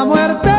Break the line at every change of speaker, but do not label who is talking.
la muerte.